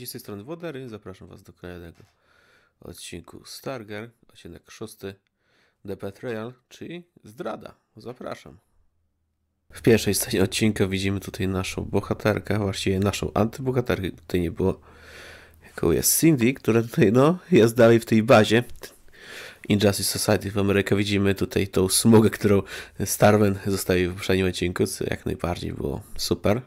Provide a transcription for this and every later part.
Witajcie z tej strony Wodery. Zapraszam Was do kolejnego odcinku Starger, odcinek szósty The Betrayal, czyli Zdrada. Zapraszam. W pierwszej scenie odcinka widzimy tutaj naszą bohaterkę, właściwie naszą antybohaterkę, tutaj nie było, jaką jest Cindy, która tutaj no, jest dalej w tej bazie. Injustice Society w Ameryce widzimy tutaj tą smugę, którą Starman zostawił w poprzednim odcinku, co jak najbardziej było super.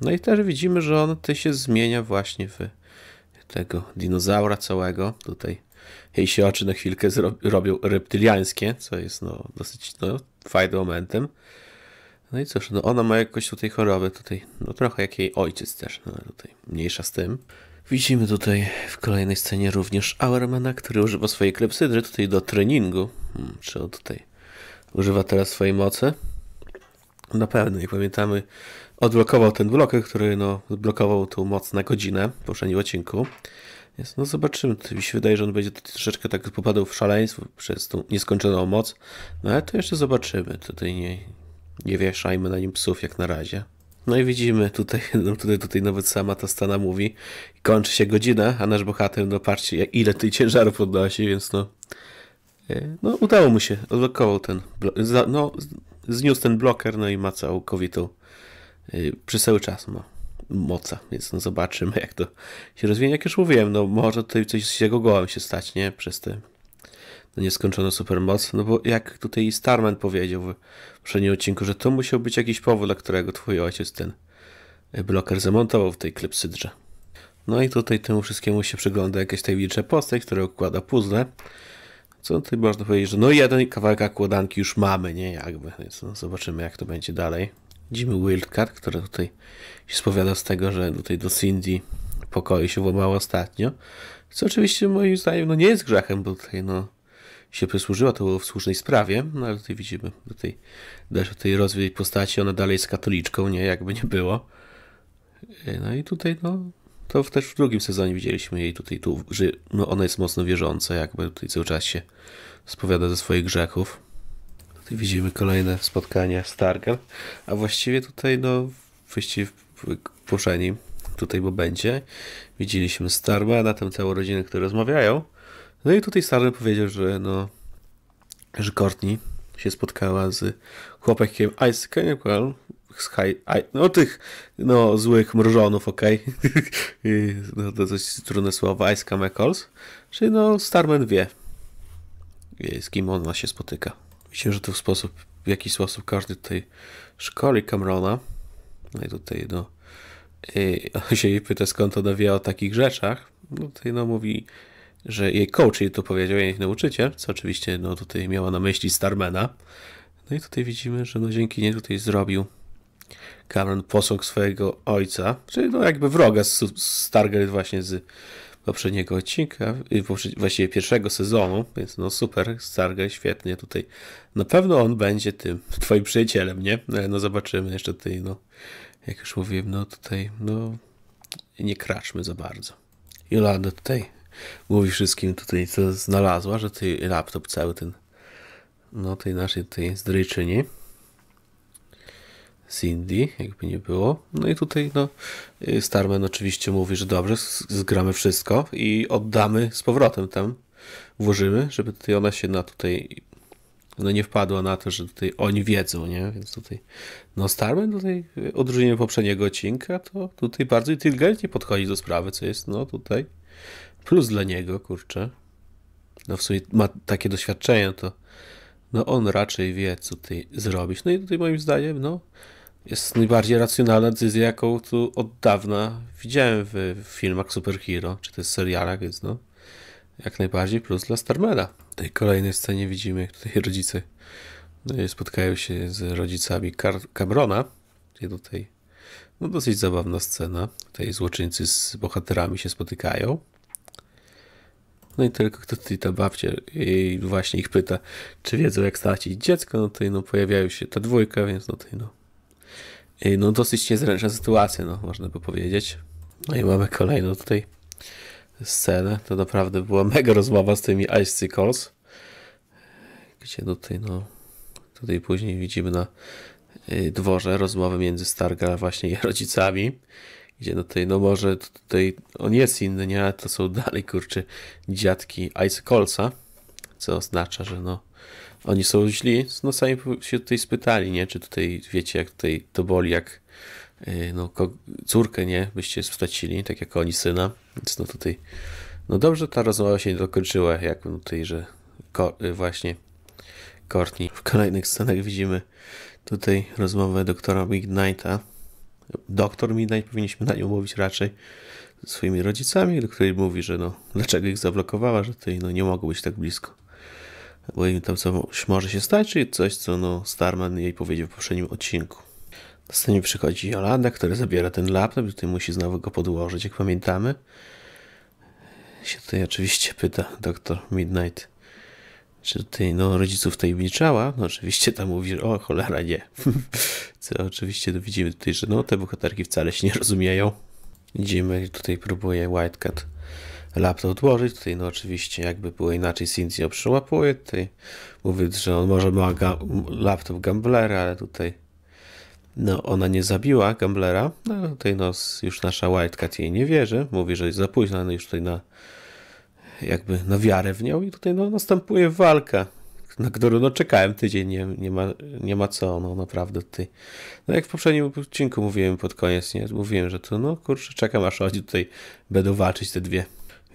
No i też widzimy, że on tutaj się zmienia właśnie w tego dinozaura całego. Tutaj jej się oczy na chwilkę robią reptyliańskie, co jest no, dosyć no, fajnym momentem. No i cóż, no ona ma jakoś tutaj chorobę, tutaj, no trochę jak jej ojciec też, no tutaj mniejsza z tym. Widzimy tutaj w kolejnej scenie również Auermana, który używa swojej klepsydry tutaj do treningu. Hmm, czy on tutaj używa teraz swojej mocy? Na pewno, jak pamiętamy, odblokował ten bloker, który no, blokował tą moc na godzinę w poprzednim odcinku. Więc no zobaczymy. To mi się wydaje, że on będzie troszeczkę tak popadał w szaleństwo przez tą nieskończoną moc. No ale to jeszcze zobaczymy. Tutaj nie, nie wieszajmy na nim psów jak na razie. No i widzimy tutaj, no tutaj, tutaj nawet sama ta stana mówi, kończy się godzina, a nasz bohater, no patrzcie, ile tej ciężaru podnosi, więc no, e, no udało mu się, odblokował ten, no zniósł ten bloker, no i ma całkowitą Y, przez cały czas ma moca, więc no zobaczymy jak to się rozwinie. Jak już mówiłem, no może tutaj coś z jego gołem się stać, nie? Przez tę no nieskończoną supermoc, no bo jak tutaj Starman powiedział w poprzednim odcinku, że to musiał być jakiś powód, dla którego twój ojciec ten bloker zamontował w tej klepsydrze. No i tutaj temu wszystkiemu się przygląda jakaś tajemnicza postać, która układa puzzle. Co tutaj można powiedzieć, że no jeden kawałek układanki już mamy, nie? Jakby, więc no zobaczymy jak to będzie dalej. Widzimy Wildcard, która tutaj się spowiada z tego, że tutaj do Cindy pokoju się włamało ostatnio. Co oczywiście moim zdaniem no nie jest grzechem, bo tutaj no się przysłużyła, to było w słusznej sprawie, no ale tutaj widzimy tutaj dalszy tej rozwój postaci, ona dalej jest katoliczką, nie, jakby nie było. No i tutaj no to też w drugim sezonie widzieliśmy jej tutaj, tu, że no ona jest mocno wierząca, jakby tutaj cały czas się spowiada ze swoich grzechów. Tutaj widzimy kolejne spotkanie Stargirl, a właściwie tutaj no właściwie w poprzednim tutaj, bo będzie, widzieliśmy Starmana, tam całą rodzinę, które rozmawiają. No i tutaj Starman powiedział, że no, że Courtney się spotkała z chłopakiem Ice Chemical, no tych no złych mrożonów, okej. Okay. no to trudne słowo, Ice Chemicals. Czyli no Starman wie, z kim ona się spotyka. Myślę, że to w sposób, w jakiś sposób każdy tutaj szkoli Camerona. No i tutaj no, i on się jej pyta skąd ona wie o takich rzeczach. No tutaj no mówi, że jej coach jej to powiedział, jej nauczyciel, co oczywiście no tutaj miała na myśli Starmana. No i tutaj widzimy, że no dzięki niej tutaj zrobił Cameron posąg swojego ojca, czyli no jakby wroga z Stargate właśnie z poprzedniego odcinka, właściwie pierwszego sezonu, więc no super, Stargate, świetnie tutaj. Na pewno on będzie tym twoim przyjacielem, nie? No, no zobaczymy jeszcze tutaj, no jak już mówiłem, no tutaj, no nie kraczmy za bardzo. Jolanda tutaj mówi wszystkim tutaj, co znalazła, że tutaj laptop cały ten, no tej naszej tej zdryczyni. Cindy, jakby nie było. No i tutaj no, y, Starman oczywiście mówi, że dobrze, zgramy wszystko i oddamy z powrotem tam, włożymy, żeby tutaj ona się na tutaj no nie wpadła na to, że tutaj oni wiedzą, nie? Więc tutaj no Starman tutaj odróżnieniem poprzedniego odcinka, to tutaj bardzo inteligentnie podchodzi do sprawy, co jest no tutaj plus dla niego, kurczę. No w sumie ma takie doświadczenie, to no on raczej wie, co tutaj zrobić. No i tutaj moim zdaniem, no jest najbardziej racjonalna decyzja, jaką tu od dawna widziałem w, filmach superhero, czy też serialach, więc no, jak najbardziej plus dla Starmana. W tej kolejnej scenie widzimy, jak tutaj rodzice no, spotkają się z rodzicami Car Camerona, gdzie tutaj no, dosyć zabawna scena. Tutaj złoczyńcy z bohaterami się spotykają. No i tylko kto tutaj ta babcia i właśnie ich pyta, czy wiedzą jak stracić dziecko, no tutaj no pojawiają się ta dwójka, więc no tutaj no no dosyć niezręczna sytuacja, no można by powiedzieć. No i mamy kolejną tutaj scenę. To naprawdę była mega rozmowa z tymi Icicles. Gdzie tutaj, no, tutaj później widzimy na y, dworze rozmowę między Starga właśnie jej rodzicami. Gdzie no tutaj, no może tutaj on jest inny, nie? Ale to są dalej, kurczę, dziadki Ice co oznacza, że no oni są źli. No sami się tutaj spytali, nie? Czy tutaj, wiecie, jak tutaj to boli, jak y, no, córkę, nie? Byście stracili, tak jak oni syna. Więc no tutaj, no dobrze ta rozmowa się nie dokończyła, jak no tutaj, że y, właśnie Courtney. W kolejnych scenach widzimy tutaj rozmowę doktora Midnighta. Doktor Midnight, powinniśmy na nią mówić raczej, ze swoimi rodzicami, do której mówi, że no, dlaczego ich zablokowała, że tutaj no, nie mogą być tak blisko. Tam coś może się stać, czyli coś, co no, Starman jej powiedział w poprzednim odcinku. Na scenie przychodzi Jolanda, która zabiera ten laptop i tutaj musi znowu go podłożyć, jak pamiętamy. Się tutaj oczywiście pyta doktor Midnight, czy tutaj no, rodziców tajemniczała? No oczywiście tam mówi, że o cholera nie. Co oczywiście to widzimy tutaj, że no te bohaterki wcale się nie rozumieją. Widzimy, tutaj próbuje Whitecat laptop odłożyć. Tutaj no oczywiście jakby było inaczej Cynthia przyłapuje. Tutaj mówi, że on może ma ga laptop Gamblera, ale tutaj no ona nie zabiła Gamblera. No tutaj no już nasza Whitecat jej nie wierzy. Mówi, że jest za późno, no już tutaj na jakby na wiarę w nią i tutaj no, następuje walka, na którą no, czekałem tydzień, nie, nie, ma, nie ma co, no naprawdę tutaj. No jak w poprzednim odcinku mówiłem pod koniec, nie, mówiłem, że to no kurczę, czekam aż oni tutaj będą walczyć te dwie.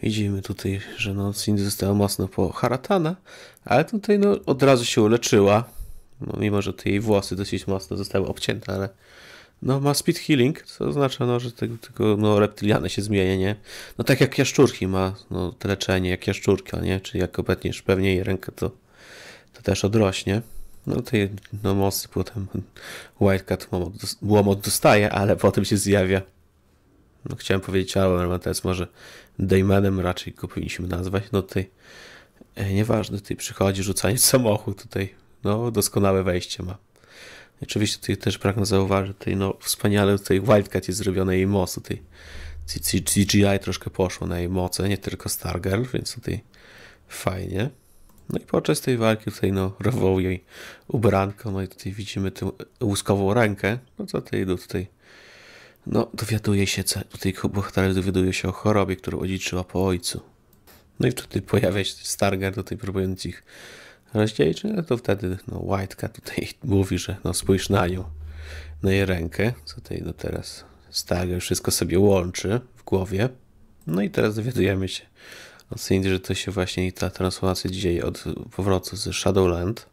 Widzimy tutaj, że no Cindy została mocno po Haratana, ale tutaj no od razu się uleczyła, no, mimo że te jej włosy dosyć mocno zostały obcięte, ale no, ma speed healing, co oznacza, no, że tego, tego no, reptiliany się zmienia, nie? No tak jak jaszczurki ma no, leczenie, jak jaszczurka, nie? Czyli jak obetniesz pewnie jej rękę, to, to też odrośnie. No tej no, mocy potem Wildcat łomot dostaje, ale potem się zjawia. No chciałem powiedzieć ale to jest może Daymanem raczej go powinniśmy nazwać. No tutaj e, nieważne, tutaj przychodzi rzucanie samochód, tutaj no doskonałe wejście ma. Oczywiście tutaj też pragnę zauważyć, tutaj no wspaniale tutaj Wildcat jest zrobione jej moc, tutaj CGI troszkę poszło na jej moce, nie tylko Stargirl, więc tutaj fajnie. No i podczas tej walki tutaj no rwą jej ubranko, no i tutaj widzimy tę łuskową rękę, no co tutaj do tutaj no dowiaduje się, tutaj bohater dowiaduje się o chorobie, którą odziedziczyła po ojcu. No i tutaj pojawia się Stargirl, tutaj próbując ich rozdzielczy, no to wtedy no, Whiteca tutaj mówi, że no spójrz na nią, na jej rękę, co tutaj no teraz Starger wszystko sobie łączy w głowie. No i teraz dowiadujemy się od Cindy, że to się właśnie ta transformacja dzieje od powrotu z Shadowland.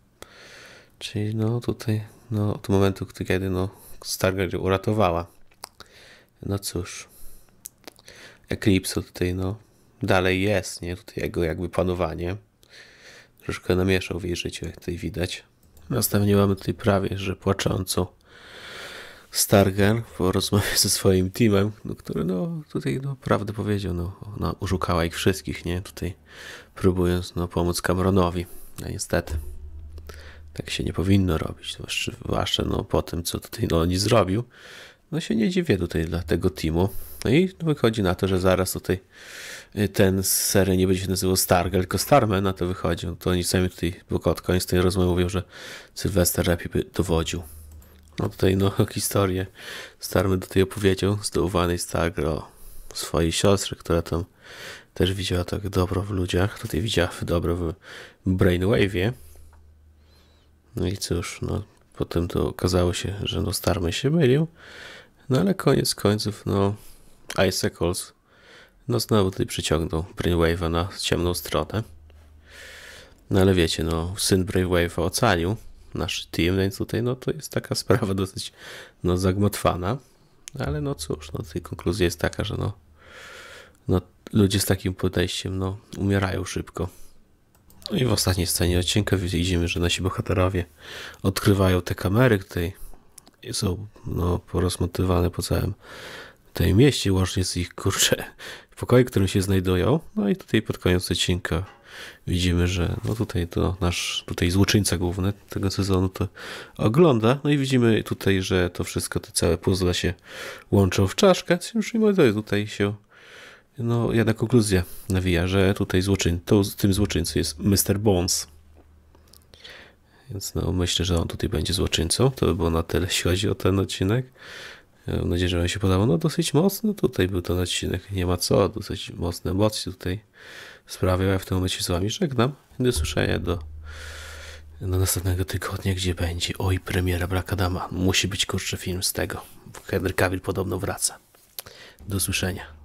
Czyli no tutaj, no od momentu, kiedy no Stargirl uratowała. No cóż. Eclipse tutaj no dalej jest, nie? Tutaj jego jakby panowanie troszkę namieszał w jej życiu, jak tutaj widać. Następnie mamy tutaj prawie, że płaczącą Starger po rozmowie ze swoim teamem, no, który no tutaj no prawdę powiedział, no ona uszukała ich wszystkich, nie? Tutaj próbując no pomóc Cameronowi, a niestety tak się nie powinno robić, zwłaszcza no po tym, co tutaj no oni zrobił, no się nie dziwię tutaj dla tego teamu. No i wychodzi na to, że zaraz tutaj Y, ten z serii nie będzie się nazywał Stargirl, tylko Starman, na to wychodzi. No to oni sami tutaj, bo koniec tej rozmowy mówią, że Sylwester lepiej by dowodził. No tutaj no historię Starman tutaj opowiedział zdołowanej Stargirl o swojej siostry, która tam też widziała tak dobro w ludziach. Tutaj widziała dobro w Brainwave'ie. No i cóż, no potem to okazało się, że no Starman się mylił. No ale koniec końców, no Icicles no znowu tutaj przyciągnął Brainwave'a na ciemną stronę. No ale wiecie, no syn Brainwave'a ocalił nasz team, więc tutaj no to jest taka sprawa dosyć no zagmatwana. Ale no cóż, no tej konkluzja jest taka, że no, no ludzie z takim podejściem no umierają szybko. No i w ostatniej scenie odcinka widzimy, że nasi bohaterowie odkrywają te kamery, tutaj są no, porozmontowane po całym tej mieście, łącznie z ich kurcze pokoju, w którym się znajdują. No i tutaj pod koniec odcinka widzimy, że no tutaj to nasz tutaj złoczyńca główny tego sezonu to ogląda. No i widzimy tutaj, że to wszystko, te całe puzzle się łączą w czaszkę. Już tutaj się no jedna konkluzja nawija, że tutaj złoczyń, to, tym złoczyńcą jest Mr. Bones. Więc no myślę, że on tutaj będzie złoczyńcą. To by było na tyle, jeśli chodzi o ten odcinek. Mam nadzieję, że Wam się podobał. No dosyć mocno tutaj był ten odcinek. Nie ma co. Dosyć mocne emocje tutaj sprawiał. Ja w tym momencie z Wami żegnam. Do usłyszenia do, do następnego tygodnia, gdzie będzie oj, premiera Black Adama. Musi być kurczę film z tego. Henry Cavill podobno wraca. Do usłyszenia.